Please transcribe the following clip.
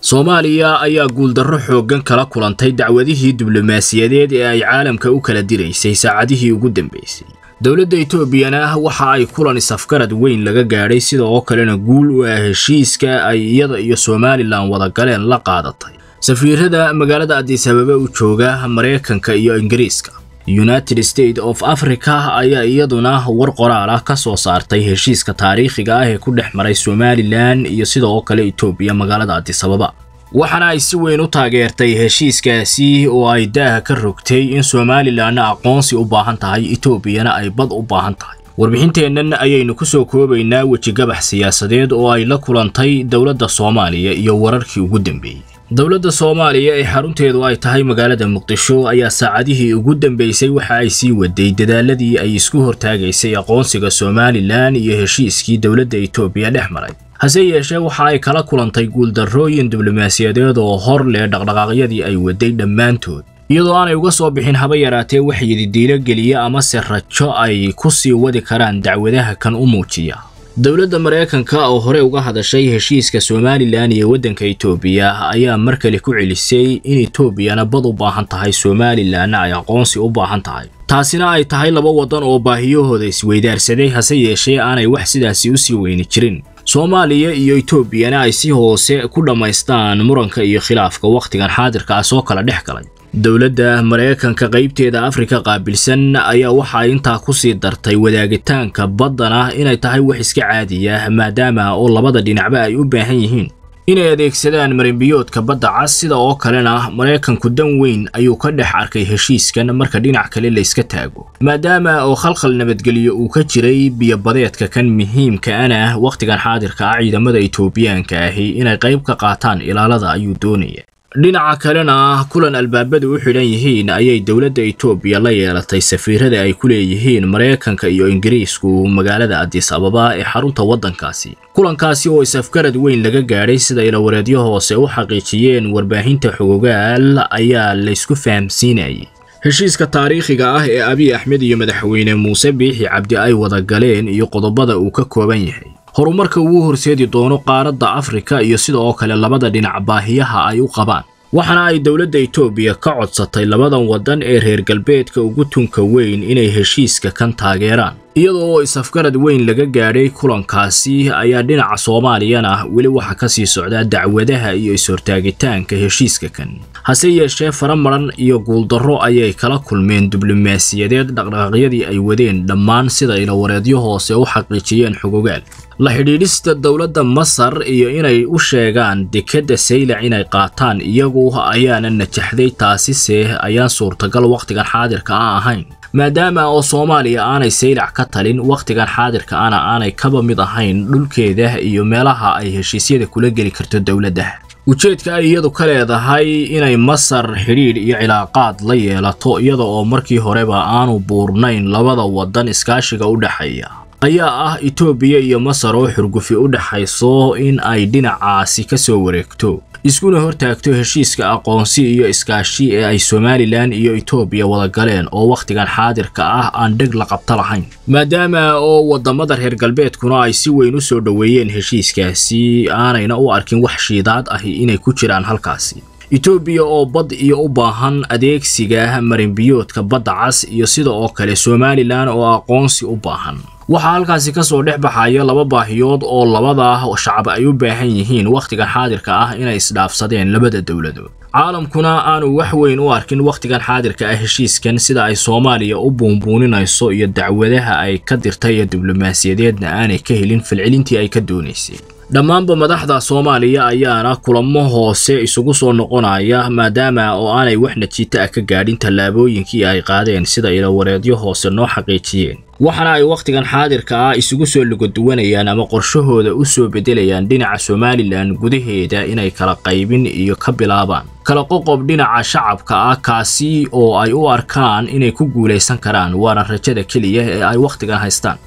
soomaaliya ayaa guuldarro xooggan kala kulantay dacwadihii diblomaasiyadeed ee ay caalamka u kala diraysay saacadihii ugu dambaysay dowladda etoobiyana waxa ay kulan isafgarad weyn laga gaadhay sida oo kalena guul u ah heshiiska ay iyada iyo somalilan wada galeen la qaadatay. Safiirada magaalada adisababa u jooga maraykanka iyo ingiriiska united state of africa ayaa iyaduna war qoraal ah ka soo saartay heshiiska taariikhiga ah ee ku dhex maray somalilan iyo sida oo kale etoobiya magaalada adisababa waxaana ay si weyn u taageertay heshiiskaasi oo ay daaha ka rogtay in somalilanna aqoonsi u baahan tahay etoobiyana ay bad u baahan tahay. Warbixinteennan ayaynu ku soo koobaynaa wejigabax siyaasadeed oo ay la kulantay dowladda soomaaliya iyo wararkii ugu dambeeyey dowladda soomaaliya ee xarunteedu ay tahay magaalada muqdisho ayaa saacadihii ugu dambaysay waxa ay sii waday dadaaladii ay isku hortaagaysay aqoonsiga somalilan iyo heshiiskii dowladda etoobiya dhex maray. Hase yeeshee waxa ay kala kulantay guuldarrooyin diblomaasiyadeed oo hor leh dhaqdhaqaaqyadii ay waday dhammaantood. Iyadoo aanay uga soo bixin haba yaraatee wax yididiilo geliya amase rajo ay ku sii wadi karaan dacwadaha kan u muujiya dowladda maraykanka oo hore uga hadashay heshiiska somalilan iyo waddanka etoobiya ayaa mar kale ku celisay in etoobiyana bad u baahan tahay somalilanna ay aqoonsi u baahan tahay. Taasina ay tahay laba waddan oo baahiyahooda isweydaarsaday hase yeeshee aanay wax sidaasi u sii weyni jirin. Soomaaliya iyo etoobiyana ay si hoose ku dhammaystaan muranka iyo khilaafka wakhtigan xaadirka ah soo kala dhex galay dowladda maraykanka qaybteeda afrika qaabilsan ayaa waxa ay intaa ku sii dartay wadaagitaanka baddana inay tahay wax iska caadiya maadaama oo labada dhinacba ay u baahan yihiin. Inay adeegsadaan marinbiyoodka badda cas sida oo kalena maraykanku dan weyn ayuu ka dhex arkay heshiiskan marka dhinac kale layska taago. Maadaama oo khalkhal nabadgelyo uu ka jiray biyobadeedka kan muhiimka ana wakhtigan xaadirka ah ciidamada etoobiyaanka ahi inay qayb ka qaataan ilaalada ayuu doonaya dhinaca kalena kulan albaabadu u xidhan yihiin ayay dowladda etoobiya la yeelatay safiirada ay ku leeyihiin maraykanka iyo ingiriisku magaalada adis ababa ee xarunta waddankaasi. Kulankaasi oo isafgarad weyn laga gaadhay sida ilawareedyo hoose u xaqiijiyeen warbaahinta xogogaal ayaa laysku fahamsiinayay. Heshiiska taariikhiga ah ee abiy axmed iyo madaxweyne muuse biixi cabdi ay wada galeen iyo qodobada uu ka kooban yahay horumarka uu horseedi doono qaaradda afrika iyo sida oo kale labada dhinac baahiyaha ay u qabaan. Waxaana ay dowladda etoobiya ka codsatay labadan waddan ee reer galbeedka ugu tunka weyn inay heshiiska kan taageeraan iyada oo isafgarad weyn laga gaadhay kulankaasi ayaa dhinaca soomaaliyana weli waxaa ka sii socdaa dacwadaha iyo is-hortaagitaanka heshiiska kan. Hase yeeshee faramaran iyo guuldarro ayay kala kulmeen diblomaasiyadeed dhaqdhaqaaqyadii ay wadeen dhammaan sida ilawareedyo hoose u xaqiijiyeen xogogaal la xidhiidhista dowladda masar iyo inay u sheegaan dekedda saylac inay qaataan iyagu ayaana najaxday taasise ayaan suurtagal wakhtigan xaadirka a ahayn maadaama oo soomaaliya aanay saylac ka talin wakhtigan xaadirka ana aanay kaba mid ahayn dhulkeeda iyo meelaha ay heshiisyada kula geli karto dowladda. Ujeedka ay iyadu ka leedahay inay masar xidhiidh iyo cilaaqaad la yeelato iyada oo markii horeba aanu buurnayn labada waddan iskaashiga u dhexeeya ayaa ah etoobiya iyo masar oo xurgufi u dhexayso in ay dhinacaasi ka soo wareegto. Iskuna hortaagto heshiiska aqoonsi iyo iskaashi ee ay somalilan iyo etoobiya wada galeen oo wakhtigan xaadirka ah aan dheg la qabto lahayn. Maadaama oo waddamada reer galbeedkuna ay si weyn u soo dhoweeyeen heshiiskaasi aanayna u arkin wax shiidaad ahi inay ku jiraan halkaasi. Etoobiya oo bad iyo u baahan adeegsiga marinbiyoodka badda cas iyo sida oo kale somalilan oo aqoonsi u baahan waxaa halkaasi ka soo dhex baxaya laba baahiyood oo labada shacab ay u baahan yihiin wakhtigan xaadirka ah inay isdhaafsadeen labada dowladood. Caalamkuna aanu wax weyn u arkin wakhtigan xaadirka ah heshiiskan sida ay soomaaliya u buunbuuninayso iyo dacwadaha ay ka dirtay ee diblomaasiyadeedna aanay ka helin falcelintii ay ka doonaysay dhammaanba madaxda soomaaliya ayaana kulamo hoose isugu soo noqonaya maadaama oo aanay wax najiito ah ka gaadhin tallaabooyinkii ay qaadeen sida ilawareedyo hoose noo xaqiijiyeen. Waxaana ay wakhtigan xaadirka ah isugu soo lugaduwanayaan ama qorshahooda u soo beddelayaan dhinaca somalilan gudaheeda inay kala qaybin iyo ka bilaabaan. Kala qoqob dhinaca shacabka ah kaasi oo ay u arkaan inay ku guulaysan karaan waana rajada keliya ee ay wakhtigan haystaan